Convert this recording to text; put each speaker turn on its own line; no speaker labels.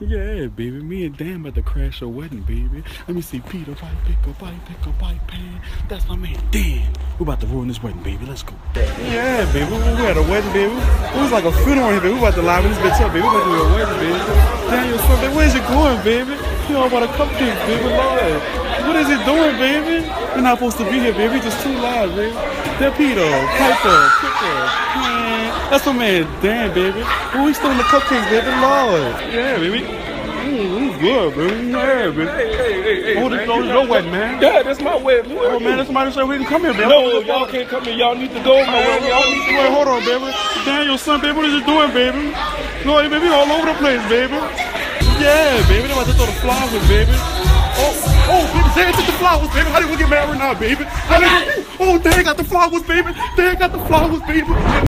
Yeah, baby. Me and Dan about to crash a wedding, baby. Let me see Peter, bite, pick a bite, pick a bite, pan. That's my man, Dan. We're about to ruin this wedding, baby. Let's go. Yeah, baby. We, had a wedding, baby. It was like a funeral here, baby. We about to liven this bitch up, baby. We about to do a wedding, baby. Daniel, where's it going, baby? You know about a cupcake, baby. Lord. What is it doing, baby? We're not supposed to be here, baby. Just too loud, baby. There, Peter, Piper, Kicker, man. That's my man, Dan, baby. Oh, he's still in the cupcakes, baby. Lord. Yeah, baby. Mm, it's good, baby. Yeah, baby.
Hey, hey, hey, hey.
Oh, this
man,
is your wedding, man.
Yeah, that's my. Where
Oh, man, that's somebody said we can come here, baby.
No, y'all can't come here. Y'all need to go, man. Y'all need to
Wait, hold on, baby. Danielson, baby, what is you doing, baby? No, baby, all over the place, baby. Yeah, baby, they about to throw the flowers, baby. Oh, oh, baby, Dan took the flowers, baby. How did we get married now, baby? How did we, oh, Dan got the flowers, baby. Dan got the flowers, baby.